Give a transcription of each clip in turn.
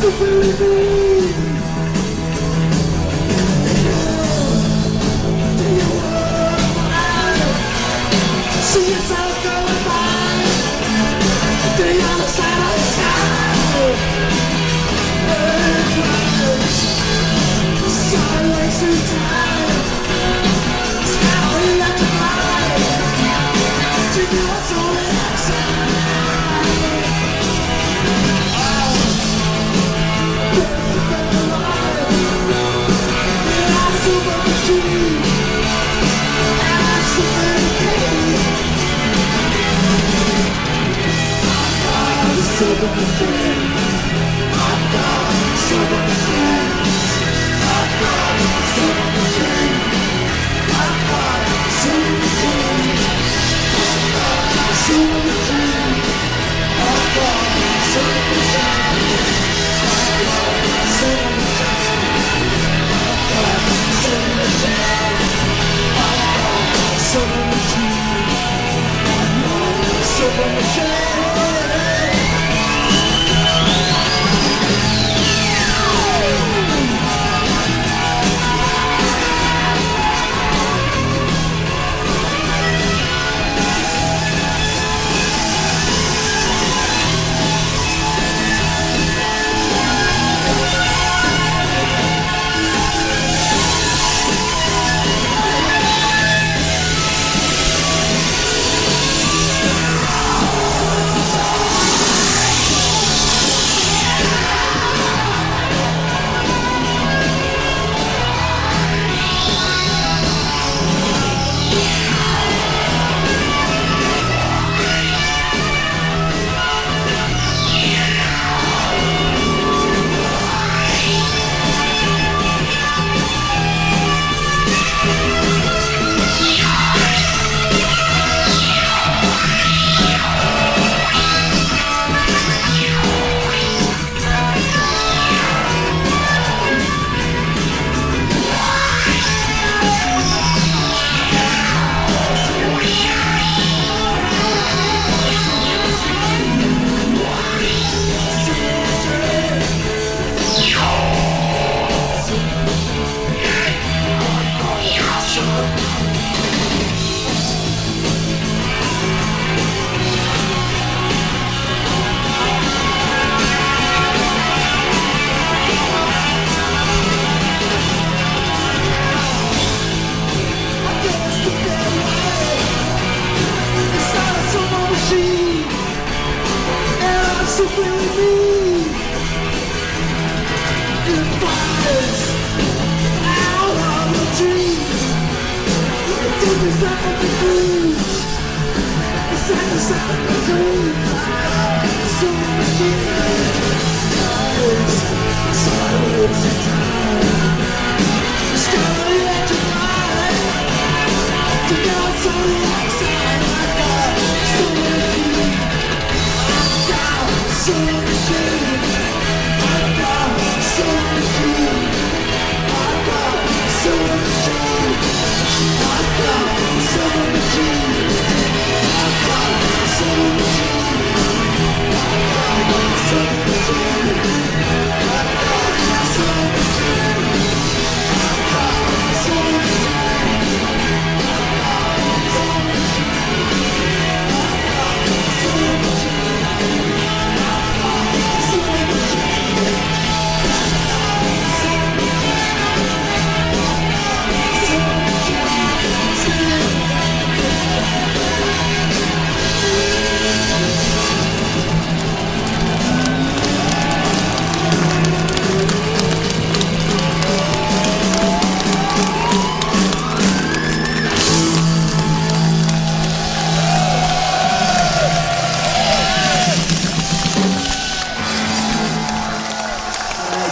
Super せの!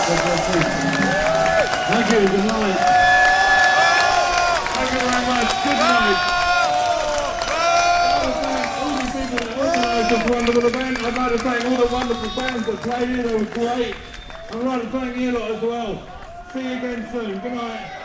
Thank you. Good night. Thank you very much. Good night. I'd like to thank all the people that organised this wonderful event. I'd like to thank all the wonderful fans that played here. They were great. I'd like to thank you lot as well. See you again soon. Good night.